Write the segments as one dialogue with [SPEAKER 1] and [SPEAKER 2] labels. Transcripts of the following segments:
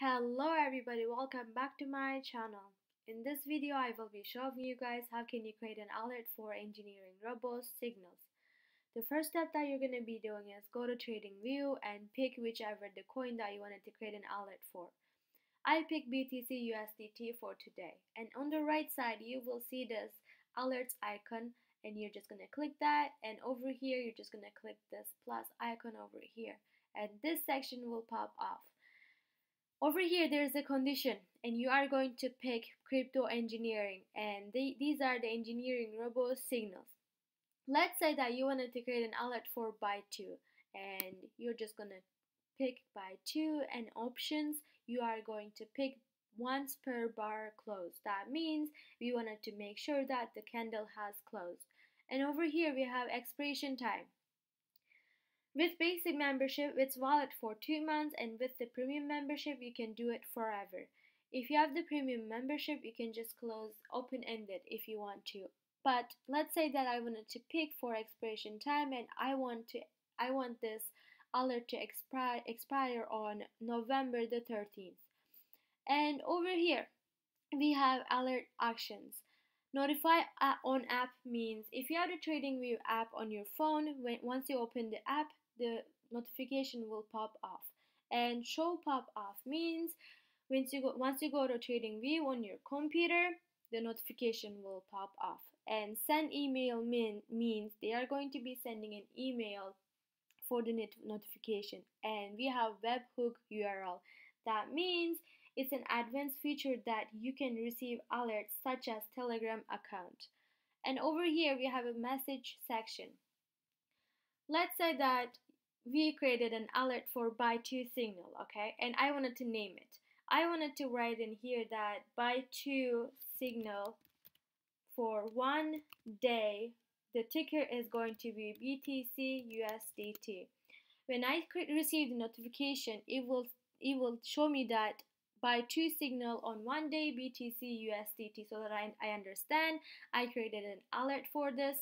[SPEAKER 1] Hello everybody, welcome back to my channel. In this video I will be showing you guys how can you create an alert for EngineeringRobo's signals. The first step that you're going to be doing is go to TradingView and pick whichever the coin that you wanted to create an alert for. I pick BTC USDT for today and on the right side you will see this alerts icon and you're just going to click that and over here you're just going to click this plus icon over here and this section will pop off over here there's a condition and you are going to pick crypto engineering and they, these are the EngineeringRobo signals. Let's say that you wanted to create an alert for buy two and you're just gonna pick buy two and options you are going to pick once per bar close that means we wanted to make sure that the candle has closed. And over here we have expiration time with basic membership, it's valid for two months, and with the premium membership, you can do it forever. If you have the premium membership, you can just close open ended if you want to. But let's say that I wanted to pick for expiration time and I want to I want this alert to expire expire on November the 13th. And over here we have alert actions. Notify uh, on app means if you have the TradingView app on your phone, when once you open the app, the notification will pop off. And show pop off means once you go once you go to TradingView on your computer, the notification will pop off. And send email mean, means they are going to be sending an email for the notification. And we have webhook URL. That means it's an advanced feature that you can receive alerts such as Telegram account. And over here we have a message section. Let's say that we created an alert for buy two signal, okay? And I wanted to name it. I wanted to write in here that buy two signal for one day, the ticker is going to be BTC USDT. When I receive the notification, it will it will show me that buy two signal on one day BTC USDT so that I, I understand. I created an alert for this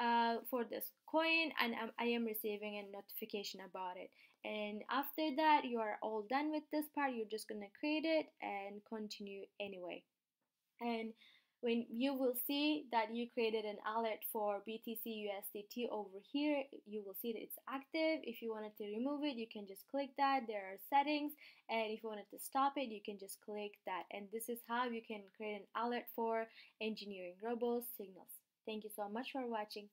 [SPEAKER 1] uh, for this coin and I am receiving a notification about it. And after that you are all done with this part. You're just gonna create it and continue anyway. And when you will see that you created an alert for BTC USDT over here you will see that it's active. If you wanted to remove it you can just click that. There are settings. And if you wanted to stop it you can just click that. And this is how you can create an alert for EngineeringRobo's signals. Thank you so much for watching.